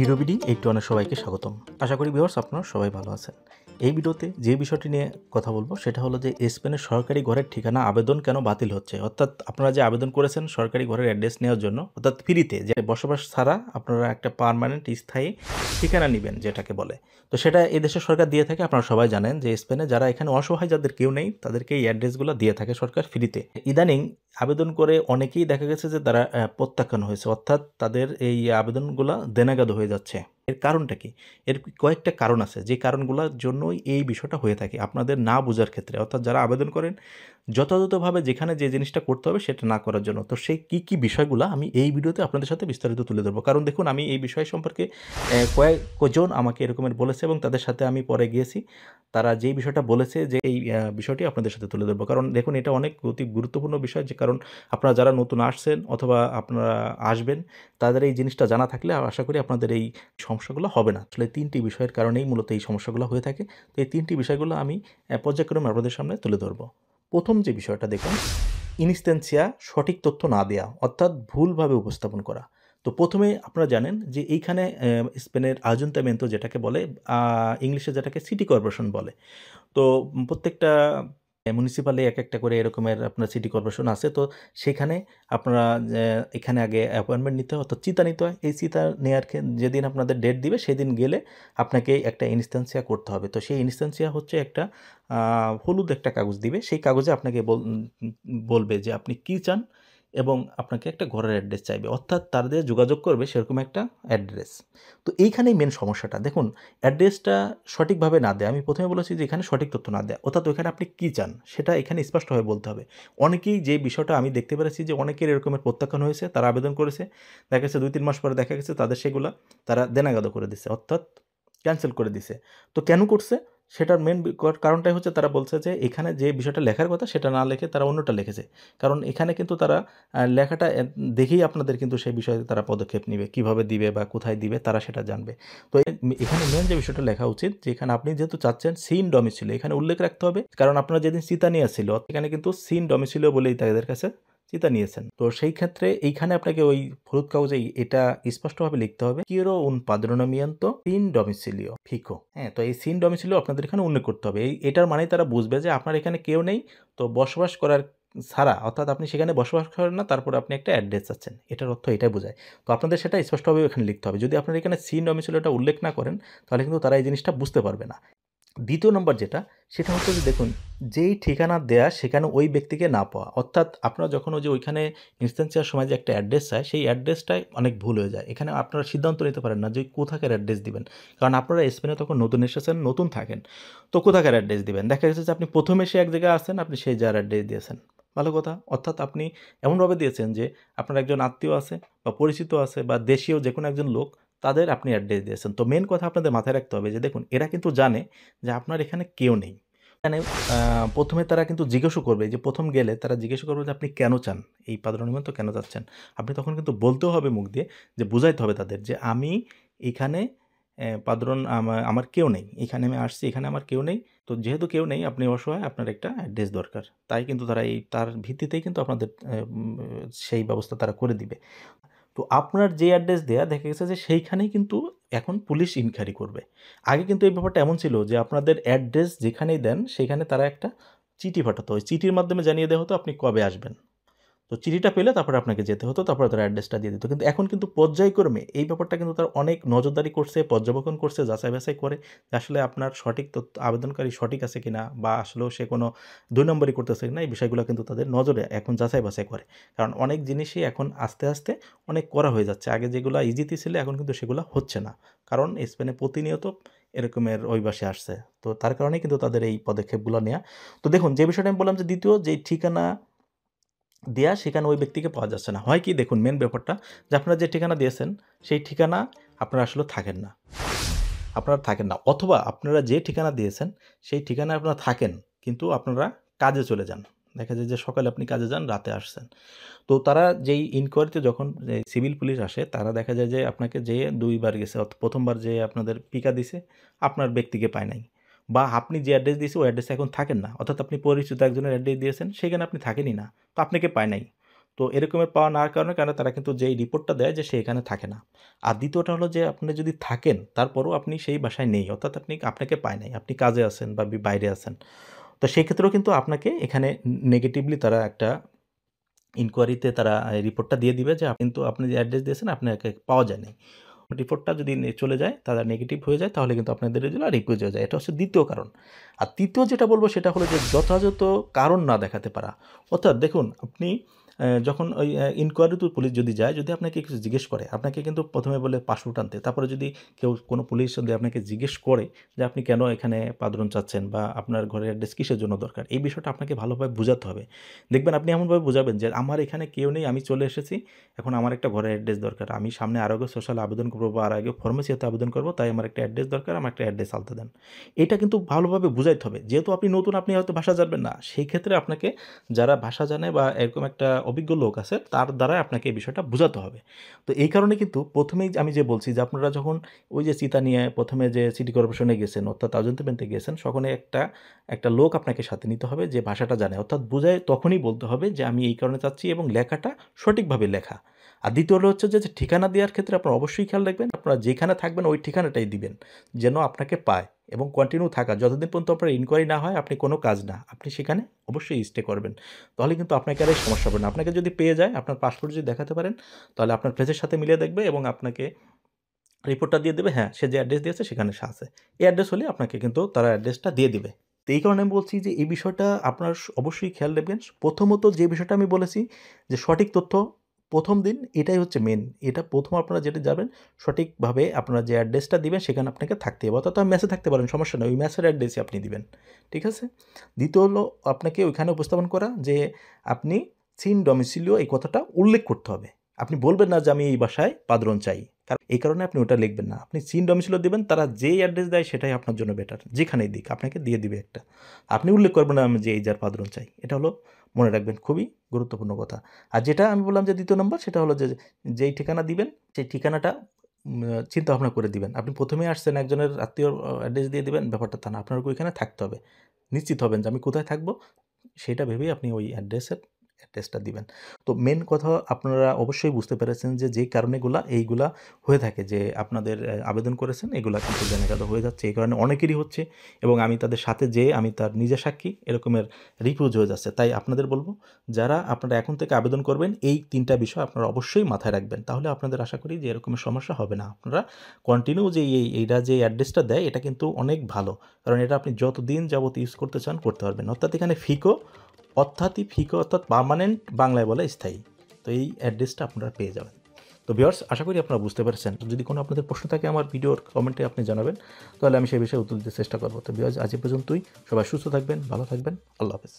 ইউরোবিডি eight ওয়ানের সবাইকে স্বাগতম। আশা করি ভিউয়ার্স আপনারা সবাই ভালো আছেন। এই ভিডিওতে যে বিষয়টি নিয়ে কথা বলব, সেটা হলো যে স্পেনের সরকারি ঘরের ঠিকানা আবেদন কেন বাতিল হচ্ছে? অর্থাৎ আপনারা যে আবেদন করেছেন সরকারি ঘরের অ্যাড্রেস নেওয়ার জন্য, অর্থাৎ ফ্রিতে, যে বসবাস ছাড়া আপনারা একটা পার্মানেন্ট স্থায়ী ঠিকানা নেবেন যেটাকে বলে। তো সেটা এই দেশের সরকার দিয়ে থাকে, আপনারা সবাই জানেন যে স্পেনে যারা এখানে অসহায়, যাদের কেউ নেই, তাদেরকে এই অ্যাড্রেসগুলো দিয়ে থাকে সরকার ফ্রিতে। ইদানিং আবেদন করে অনেকেই দেখা গেছে যে তারা প্রত্যাখ্যান হয়েছে। অর্থাৎ তাদের এই আবেদনগুলো দেনাগাদ হয়ে যাচ্ছে। এর কারণটা কি? এর কয়েকটা কারণ আছে। যে কারণগুলোর জন্যই এই বিষয়টা হয়ে থাকে। আপনাদের না বোঝার ক্ষেত্রে। অর্থাৎ যারা আবেদন করেন, যথাযথভাবে যেখানে যে জিনিসটা করতে হবে সেটা না করার জন্য। তো সেই কী কী বিষয়গুলো আমি এই ভিডিওতে আপনাদের সাথে বিস্তারিত তুলে ধরবো। কারণ দেখুন, আমি এই বিষয় সম্পর্কে কয়েকজন আমাকে এরকমের বলেছে এবং তাদের সাথে আমি পরে গিয়েছি। তারা যেই বিষয়টা বলেছে যে এই বিষয়টি আপনাদের সাথে তুলে ধরবো। কারণ দেখুন, এটা অনেক অতি গুরুত্বপূর্ণ বিষয় যে কারণ আপনারা যারা নতুন আসছেন অথবা আপনারা আসবেন, তাদের এই জিনিসটা জানা থাকলে আশা করি আপনাদের এই সমস্যাগুলো হবে না। আসলে তিনটি বিষয়ের কারণেই মূলত এই সমস্যাগুলো হয়ে থাকে। তো এই তিনটি বিষয়গুলো আমি পর্যায়ক্রমে আপনাদের সামনে তুলে ধরবো। প্রথম যে বিষয়টা দেখুন ইনস্ট্যান্সিয়া সঠিক তথ্য না দেওয়া অর্থাৎ ভুলভাবে উপস্থাপন করা। তো প্রথমে আপনারা জানেন যে এইখানে স্পেনের আজুন্তামেন্তো যেটাকে বলে ইংলিশে যেটাকে সিটি কর্পোরেশন বলে। তো প্রত্যেকটা মিউনিসিপ্যালি এক একটা করে এরকমের আপনার সিটি কর্পোরেশন আছে। তো সেখানে আপনারা এখানে আগে অ্যাপয়েন্টমেন্ট নিতে হয়, অর্থাৎ চিতা নিতে হয়। এই চিতা নেওয়ার যেদিন আপনাদের ডেট দিবে, সেদিন গেলে আপনাকে একটা ইনস্ট্যান্সিয়া করতে হবে। তো সেই ইনস্ট্যান্সিয়া হচ্ছে একটা হলুদ একটা কাগজ দিবে। সেই কাগজে আপনাকে বল- বলবে যে আপনি কী চান এবং আপনাকে একটা ঘরের অ্যাড্রেস চাইবে। অর্থাৎ তাদের যোগাযোগ করবে সেরকম একটা অ্যাড্রেস তো এইখানেই মেন সমস্যাটা। দেখুন অ্যাড্রেসটা সঠিকভাবে না দেয়, আমি প্রথমে বলেছি যে এখানে সঠিক তথ্য না দেয়, অর্থাৎ ওইখানে আপনি কী চান সেটা এখানে স্পষ্টভাবে বলতে হবে। অনেকেই যে বিষয়টা আমি দেখতে পেরেছি যে অনেকের এরকমের প্রত্যাখ্যান হয়েছে, তারা আবেদন করেছে, দেখা গেছে দুই তিন মাস পরে দেখা গেছে তাদের সেগুলা তারা দেনাগাদ করে দিছে, অর্থাৎ ক্যান্সেল করে দিছে। তো কেন করছে? সেটার মেন কারণটাই হচ্ছে তারা বলছে যে এখানে যে বিষয়টা লেখার কথা সেটা না লিখে তারা অন্যটা লিখেছে। কারণ এখানে কিন্তু তারা লেখাটা দেখেই আপনাদের কিন্তু সেই বিষয়ে তারা পদক্ষেপ নেবে, কীভাবে দিবে বা কোথায় দিবে তারা সেটা জানবে। তো এখানে মেন যে বিষয়টা লেখা উচিত, যে এখানে আপনি যেহেতু চাচ্ছেন সিন ডমিছিল এখানে উল্লেখ রাখতে হবে। কারণ আপনারা যেদিন চিতা নিয়ে ছিল এখানে কিন্তু সিন ডমিছিল বলেই তাদের কাছে চিতা নিয়েছেন। তো সেই ক্ষেত্রে এইখানে আপনাকে ওই হলুদ কাগজে এটা স্পষ্টভাবে লিখতে হবে। কিরো উন পাদ্রনমিয়ন্ত সিন ডমিসিলিও ফিকো হ্যাঁ তো এই সিন ডমিসিলিও আপনাদের এখানে উল্লেখ করতে হবে। এই, এটার মানেই তারা বুঝবে যে আপনার এখানে কেউ নেই, তো বসবাস করার ছাড়া, অর্থাৎ আপনি সেখানে বসবাস করেন না, তারপরে আপনি একটা অ্যাড্রেস চাচ্ছেন এটার অর্থ এটাই বোঝায়। তো আপনাদের সেটা স্পষ্টভাবে এখানে লিখতে হবে। যদি আপনার এখানে সিন ডমিসিলিওটা উল্লেখ না করেন, তাহলে কিন্তু তারা এই জিনিসটা বুঝতে পারবে না। দ্বিতীয় নম্বর যেটা, সেটা হচ্ছে যে দেখুন, যেই ঠিকানা দেয়া সেখানে ওই ব্যক্তিকে না পাওয়া। অর্থাৎ আপনারা যখন ওই যে ওইখানে ইনস্ট্যান্সিয়ার সময় যে একটা অ্যাড্রেস চায়, সেই অ্যাড্রেসটাই অনেক ভুল হয়ে যায়। এখানে আপনারা সিদ্ধান্ত নিতে পারেন না যে কোথাকার অ্যাড্রেস দিবেন। কারণ আপনারা স্পেনে তখন নতুন এসেছেন, নতুন থাকেন। তো কোথাকার অ্যাড্রেস দিবেন? দেখা গেছে যে আপনি প্রথমে সে এক জায়গায় আসেন আপনি সেই জায়গার অ্যাড্রেস দিয়েছেন। ভালো কথা। অর্থাৎ আপনি এমনভাবে দিয়েছেন যে আপনার একজন আত্মীয় আছে বা পরিচিত আছে বা দেশীয় যে কোনো একজন লোক তাদের আপনি অ্যাড্রেস দিয়েছেন। তো মেন কথা আপনাদের মাথায় রাখতে হবে যে দেখুন এরা কিন্তু জানে যে আপনার এখানে কেউ নেই। আহ, প্রথমে তারা কিন্তু জিজ্ঞাসা করবে যে প্রথম গেলে তারা জিজ্ঞাসা করবে যে আপনি কেন চান? এই পাদ্রনিমন্ত কেন যাচ্ছেন? আপনি তখন কিন্তু বলতেও হবে মুখ দিয়ে যে বুঝাইতে হবে তাদের যে আমি এখানে পাদ্রন আমার কেউ নেই। এখানে আমি আসছি এখানে আমার কেউ নেই। তো যেহেতু কেউ নেই আপনি অসহায় আপনার একটা অ্যাড্রেস দরকার। তাই কিন্তু তারা এই তার ভিত্তিতেই কিন্তু আপনাদের সেই ব্যবস্থা তারা করে দিবে। তো আপনার যে অ্যাড্রেস দেয়া দেখা গেছে যে সেইখানেই কিন্তু এখন পুলিশ ইনকোয়ারি করবে। আগে কিন্তু এই ব্যাপারটা এমন ছিল যে আপনাদের অ্যাড্রেস যেখানেই দেন, সেখানে তারা একটা চিঠি পাঠাতো। ওই চিঠির মাধ্যমে জানিয়ে দেওয়া হতো আপনি কবে আসবেন। তো চিঠিটা পেলে তারপরে আপনাকে যেতে হতো, তারপরে তারা অ্যাড্রেসটা দিয়ে দিত। কিন্তু এখন কিন্তু পর্যায়ক্রমে এই ব্যাপারটা কিন্তু তার অনেক নজরদারি করছে, পর্যবেক্ষণ করছে, যাচাই বাছাই করে যে আসলে আপনার সঠিক তথ্য, আবেদনকারী সঠিক আছে কিনা বা আসলেও সে কোনো দুই নম্বরই করতেছে কিনা, এই বিষয়গুলো কিন্তু তাদের নজরে এখন যাচাই বাছাই করে। কারণ অনেক জিনিসই এখন আস্তে আস্তে অনেক করা হয়ে যাচ্ছে। আগে যেগুলো ইজিতে ছিল, এখন কিন্তু সেগুলো হচ্ছে না। কারণ স্পেনে প্রতিনিয়ত এরকমের অভিবাসী আসছে। তো তার কারণে কিন্তু তাদের এই পদক্ষেপগুলো নেওয়া তো দেখুন, যে বিষয়টা আমি বললাম যে দ্বিতীয় যে ঠিকানা দেয়া সেখানে ওই ব্যক্তিকে পাওয়া যাচ্ছে না। হয় কি? দেখুন মেন ব্যাপারটা যে আপনারা যে ঠিকানা দিয়েছেন, সেই ঠিকানা আপনারা আসলে থাকেন না। আপনারা থাকেন না। অথবা আপনারা যে ঠিকানা দিয়েছেন, সেই ঠিকানায় আপনারা থাকেন, কিন্তু আপনারা কাজে চলে যান। দেখা যায় যে সকালে আপনি কাজে যান, রাতে আসছেন। তো তারা যেই ইনকোয়ারিতে যখন সিভিল পুলিশ আসে, তারা দেখা যায় যে আপনাকে যে দুইবার গেছে প্রথমবার যে আপনাদের পিকা দিছে, আপনার ব্যক্তিকে পায় নাই। বা আপনি যে অ্যাড্রেস দিয়েছে ওই অ্যাড্রেসে এখন থাকেন না। অর্থাৎ আপনি পরিচিত একজনের অ্যাড্রেস দিয়েছেন, সেখানে আপনি থাকেনই না। তো আপনাকে পায় নাই। তো এরকমের পাওয়া না কারণে কারণ তারা কিন্তু যেই রিপোর্টটা দেয় যে সে এখানে থাকে না। আর দ্বিতীয়টা হলো যে আপনি যদি থাকেন, তারপরও আপনি সেই বাসায় নেই। অর্থাৎ আপনি আপনাকে পায় নাই। আপনি কাজে আছেন বা বাইরে আছেন। তো সেই ক্ষেত্রেও কিন্তু আপনাকে এখানে নেগেটিভলি তারা একটা ইনকোয়ারিতে তারা রিপোর্টটা দিয়ে দিবে যে কিন্তু আপনি যে অ্যাড্রেস দিয়েছেন, আপনাকে পাওয়া যায় নাই। রিপোর্টটা যদি চলে যায়, তারা নেগেটিভ হয়ে যায়, তাহলে কিন্তু আপনাদের রেজাল্ট রিপিউজ হয়ে যায়। এটা হচ্ছে দ্বিতীয় কারণ। আর তৃতীয় যেটা বলব, সেটা হলো যে যথাযথ কারণ না দেখাতে পারা। অর্থাৎ দেখুন, আপনি যখন ওই ইনকোয়ারি টু পুলিশ যদি যায়, যদি আপনাকে কিছু জিজ্ঞেস করে, আপনাকে কিন্তু প্রথমে বলে পাসপোর্ট আনতে। তারপরে যদি কেউ কোনো পুলিশ যদি আপনাকে জিজ্ঞেস করে যে আপনি কেন এখানে পাদরন চাচ্ছেন বা আপনার ঘরের অ্যাড্রেস কিসের জন্য দরকার, এই বিষয়টা আপনাকে ভালোভাবে বোঝাতে হবে। দেখবেন আপনি এমনভাবে বোঝাবেন যে আমার এখানে কেউ নেই, আমি চলে এসেছি, এখন আমার একটা ঘরের অ্যাড্রেস দরকার। আমি সামনে আরও সোশ্যাল আবেদন করব বা আর আগে ফার্মেসিতে আবেদন করব, তাই আমার একটা অ্যাড্রেস দরকার, আমার একটা অ্যাড্রেস আলতে দেন। এটা কিন্তু ভালোভাবে বুঝাইতে হবে। যেহেতু আপনি নতুন, আপনি হয়তো ভাষা জানবেন না, সেই ক্ষেত্রে আপনাকে যারা ভাষা জানে বা এরকম একটা অভিজ্ঞ লোক আছে, তার দ্বারাই আপনাকে এই বিষয়টা বোঝাতে হবে। তো এই কারণে কিন্তু প্রথমেই আমি যে বলছি যে আপনারা যখন ওই যে চিতা নিয়ে প্রথমে যে সিটি কর্পোরেশনে গেছেন, অর্থাৎ অজন্তবেন্তে গেছেন সেখানে একটা একটা লোক আপনাকে সাথে নিতে হবে যে ভাষাটা জানে। অর্থাৎ বোঝায় তখনই বলতে হবে যে আমি এই কারণে চাচ্ছি এবং লেখাটা সঠিকভাবে লেখা। আর দ্বিতীয় হলো হচ্ছে যে ঠিকানা দেওয়ার ক্ষেত্রে আপনারা অবশ্যই খেয়াল রাখবেন। আপনারা যেখানে থাকবেন ওই ঠিকানাটাই দিবেন, যেন আপনাকে পায় এবং কন্টিনিউ থাকা। যতদিন পর্যন্ত আপনার ইনকোয়ারি না হয়, আপনি কোনো কাজ না, আপনি সেখানে অবশ্যই স্টে করবেন। তাহলে কিন্তু আপনাকে আর সমস্যা হবে না। আপনাকে যদি পেয়ে যায়, আপনার পাসপোর্ট যদি দেখাতে পারেন, তাহলে আপনার ফেসের সাথে মিলিয়ে দেখবে এবং আপনাকে রিপোর্টটা দিয়ে দেবে হ্যাঁ সে যে অ্যাড্রেস দিয়েছে সেখানে সে আছে। এই অ্যাড্রেস হলে আপনাকে কিন্তু তারা অ্যাড্রেসটা দিয়ে দিবে। তো এই কারণে আমি বলছি যে এই বিষয়টা আপনার অবশ্যই খেয়াল রাখবেন। প্রথমত যে বিষয়টা আমি বলেছি যে সঠিক তথ্য প্রথম দিন এটাই হচ্ছে মেন এটা প্রথম আপনারা যেটা যাবেন, সঠিকভাবে আপনারা যে অ্যাড্রেসটা দিবেন, সেখানে আপনাকে থাকতে হবে। অর্থাৎ মেসে থাকতে পারেন সমস্যা নেই, ওই ম্যাসের অ্যাড্রেসই আপনি দিবেন, ঠিক আছে? দ্বিতীয় হলো আপনাকে ওইখানে উপস্থাপন করা যে আপনি সিন ডমিসিলিও এই কথাটা উল্লেখ করতে হবে। আপনি বলবেন না যে আমি এই বাসায় পাদরন চাই, কারণ এই কারণে আপনি ওটা লিখবেন না। আপনি সিন ডমিসিলিও দেবেন, তারা যেই অ্যাড্রেস দেয় সেটাই আপনার জন্য বেটার যেখানেই দিক, আপনাকে দিয়ে দিবে একটা। আপনি উল্লেখ করবেন না আমি যে এই যার পাদরন চাই, এটা হলো মনে রাখবেন খুবই গুরুত্বপূর্ণ কথা। আর যেটা আমি বললাম যে দ্বিতীয় নম্বর সেটা হলো যে, যেই ঠিকানা দিবেন, সেই ঠিকানাটা চিন্তা ভাবনা করে দিবেন। আপনি প্রথমে আসছেন একজনের আত্মীয় অ্যাড্রেস দিয়ে দেবেন, ব্যাপারটা তা না। আপনার ওইখানে থাকতে হবে। নিশ্চিত হবেন যে আমি কোথায় থাকব, সেটা ভেবেই আপনি ওই অ্যাড্রেসের অ্যাড্রেসটা দিবেন। তো মেন কথা আপনারা অবশ্যই বুঝতে পেরেছেন যে যে কারণেগুলা এইগুলা হয়ে থাকে যে, আপনাদের আবেদন করেছেন, এগুলা কিন্তু জেনে গেল হয়ে যাচ্ছে। এই কারণে অনেকেরই হচ্ছে এবং আমি তাদের সাথে যেয়ে আমি তার নিজে সাক্ষী, এরকমের রিফিউজ হয়ে যাচ্ছে। তাই আপনাদের বলব, যারা আপনারা এখন থেকে আবেদন করবেন, এই তিনটা বিষয় আপনারা অবশ্যই মাথায় রাখবেন। তাহলে আপনাদের আশা করি যে, এরকমের সমস্যা হবে না। আপনারা কন্টিনিউ যে, এই, এইটা যে অ্যাড্রেসটা দেয়, এটা কিন্তু অনেক ভালো। কারণ এটা আপনি যত দিন যাবত ইউজ করতে চান, করতে পারবেন। অর্থাৎ এখানে ফিকো অর্থাৎই ফিকো, অর্থাৎ পার্মানেন্ট বাংলায় বলে স্থায়ী। তো এই অ্যাড্রেসটা আপনারা পেয়ে যাবেন। তো ভিউয়ার্স আশা করি আপনারা বুঝতে পারছেন। যদি কোনো আপনাদের প্রশ্ন থাকে আমার ভিডিওর কমেন্টে আপনি জানাবেন, তাহলে আমি সেই বিষয়ে উত্তর দিতে চেষ্টা করব। তো ভিউয়ার্স আজ পর্যন্তই। সবাই সুস্থ থাকবেন, ভালো থাকবেন। আল্লাহ হাফেজ।